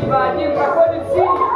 Мимо одним проходит синий.